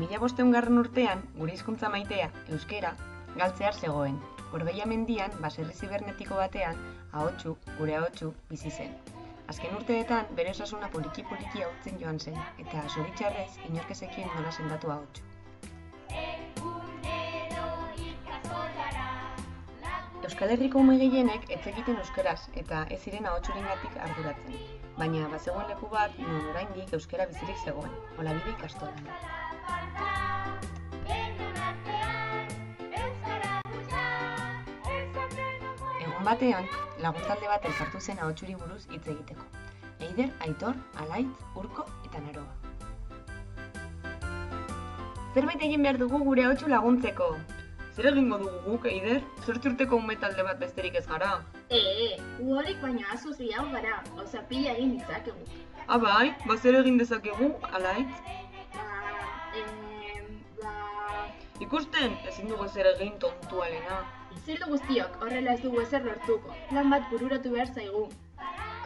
Mila bosteun garren urtean, gure hizkuntza maitea, euskera, galtzear zegoen. Gorbeia mendian, baserri zibernetiko batean, ahotsu, gure ahotsu, bizi zen. Azken urteetan, bere osasuna poliki-poliki hautzen joan zen, eta zoritxarrez, inork ezekien nola sendatu ahotsu. Euskal Herriko ume gehienek ez egiten euskaraz eta ez ziren ahotsurengatik arduratzen. Baina bazegoen leku bat non oraindik euskara bizirik zegoen, Olabide ikastolan. Egun batean, lagun talde bat elkartu zen ahotsuri buruz hitz egiteko. Eider, Aitor, Alaitz, Urko eta Naroa. Zerbait egin behar dugu gure ahotsu laguntzeko. Zer egingo dugu guk, Eider? Zortzi urteko ume talde bat besterik ez gara. Ee, uhorik baina azuz gehiago gara, oza pila egin ditzakegu. Abai, ba zer egin dezakegu, Alaitz? Ikusten, ezin dugu zer egin tontualena. Zildu guztiok, horrela ez dugu ezer lortuko. Plan bat bururatu behar zaigu.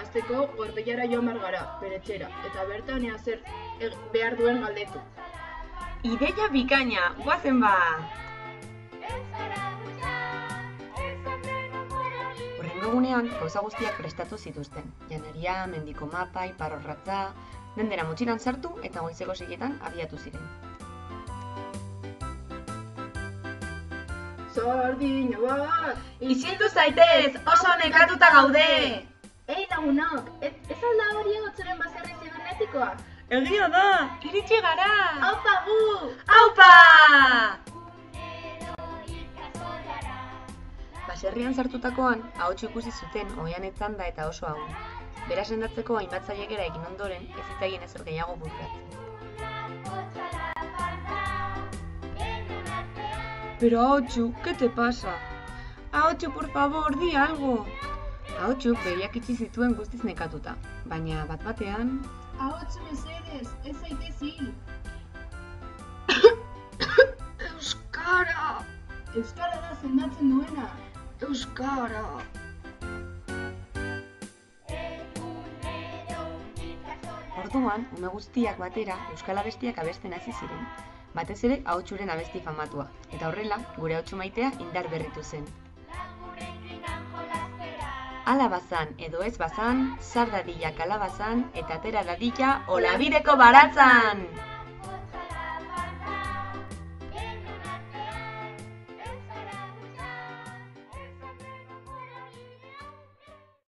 Azteko, gorbelara joan behar gara, bere txera, eta bertan ea zer eg- behar duen galdetu. Ideia bikaina, guazen ba! Horrengo egunean, gauza guztiak prestatu zituzten. Janaria, mendiko mapa, iparrorratza, dendera motxilan sartu eta goizeko segietan abiatu ziren. Sardina bat! Isildu zaitez, oso nekatuta gaude! Ei lagunok, ez, ez alda hori egotzoren baserri zibernetikoa? Egia da, iritsi gara! Haupa gu! Aupa! Baserrian sartutakoan, ahotsu ikusi zuten ohean etzanda eta oso hau. Bera sendatzeko hainbat zailekera egin ondoren, ez zitzaien ezer gehiago bururatzen. Pero ahotsu, ¿qué te pasa? Ahotsu, por favor, di algo! Ahotsu begiak itxi zituen guztiz nekatuta, baina bat batean... Ahotsu mesedez, ez zaitez hil! Euskara! Euskara da zendatzen duena! Euskara! Orduan, ume guztiak batera Euskal abestiak abesten hasi ziren. Batez ere ahotsuren abesti famatua, eta horrela, gure ahotsu maitea indar berritu zen. Ala bazan edo ez bazan, sar dadila kalabazan, eta atera dadila olabideko baratzan!